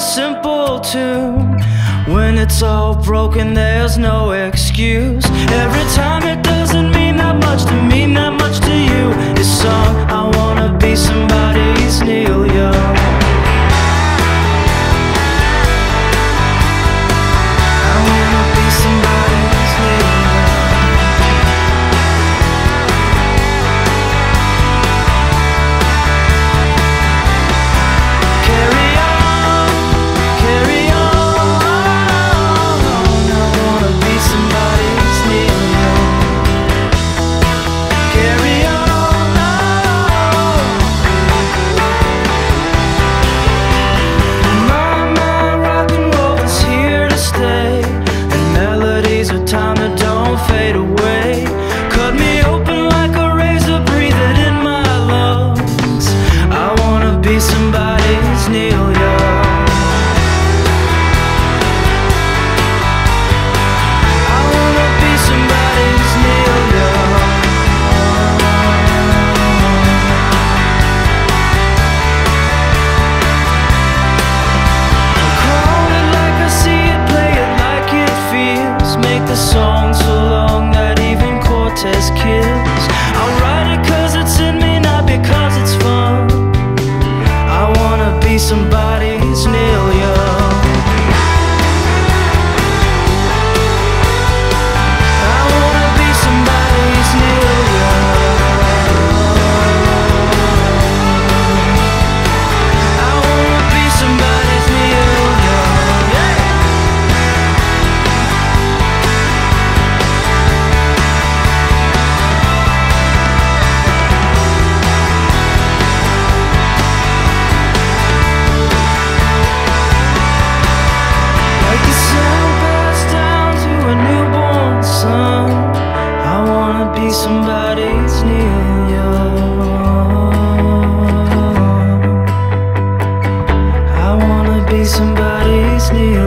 simple tune. When it's all broken there's no excuse. Every time it doesn't mean that much to me wanna somebody's near you. I wanna be somebody's near.